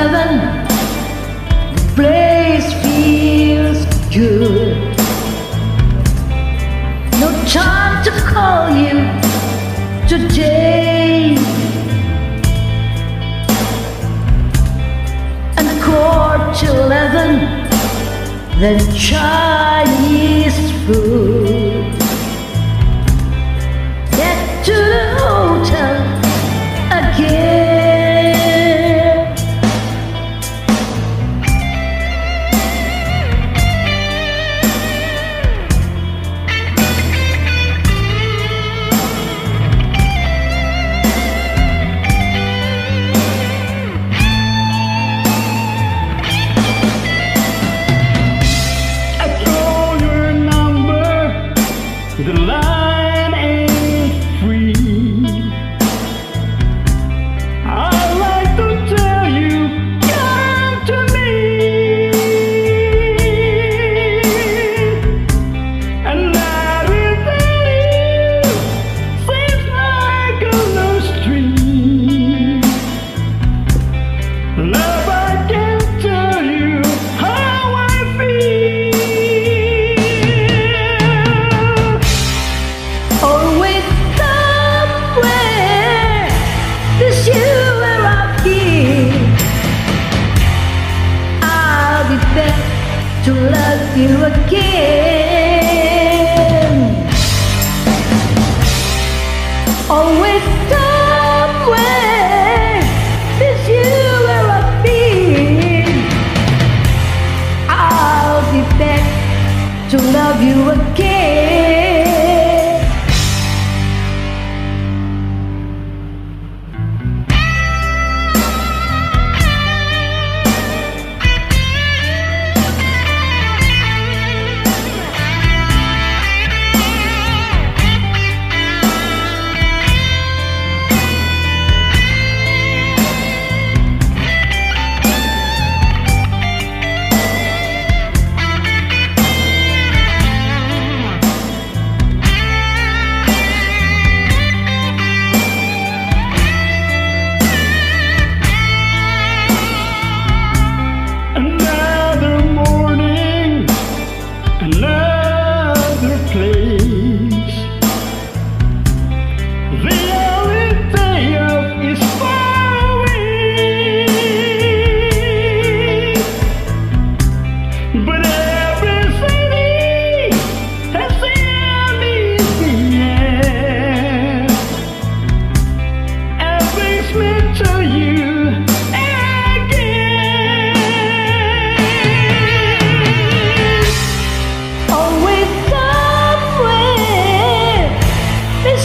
heaven. The place feels good. No time to call you today. And quarter to eleven, then chime.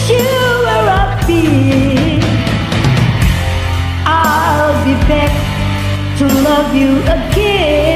you I'll be back to love you again.